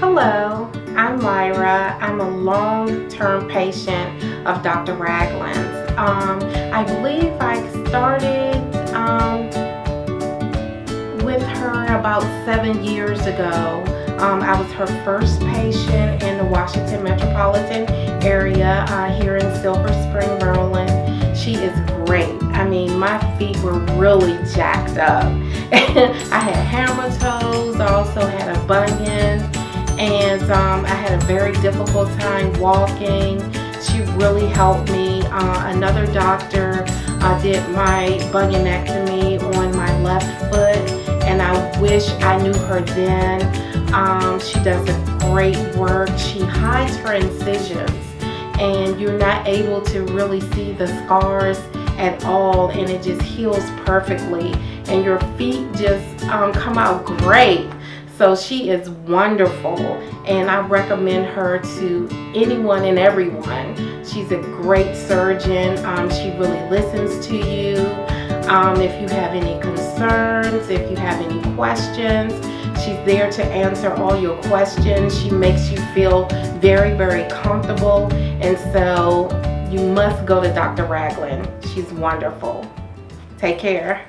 Hello, I'm Myra. I'm a long-term patient of Dr. Ragland's. Um, I believe I started um, with her about seven years ago. Um, I was her first patient in the Washington metropolitan area uh, here in Silver Spring, Maryland. She is great. I mean, my feet were really jacked up. I had hammer toes, I also had a bunion, and um, I had a very difficult time walking. She really helped me. Uh, another doctor uh, did my bunionectomy on my left foot, and I wish I knew her then. Um, she does a great work. She hides her incisions, and you're not able to really see the scars at all and it just heals perfectly and your feet just um, come out great so she is wonderful and I recommend her to anyone and everyone she's a great surgeon um, she really listens to you um, if you have any concerns if you have any questions she's there to answer all your questions she makes you feel very very comfortable and so you must go to Dr. Ragland. She's wonderful. Take care.